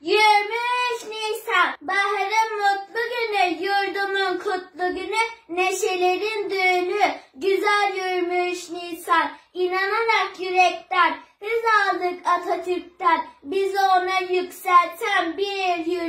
23 Nisan Baharın mutlu günü, yurdumun kutlu günü, neşelerin düğünü, güzel 23 Nisan. İnanarak yürekten, biz aldık Atatürk'ten, bizi ona yükselten bir 23 Nisan.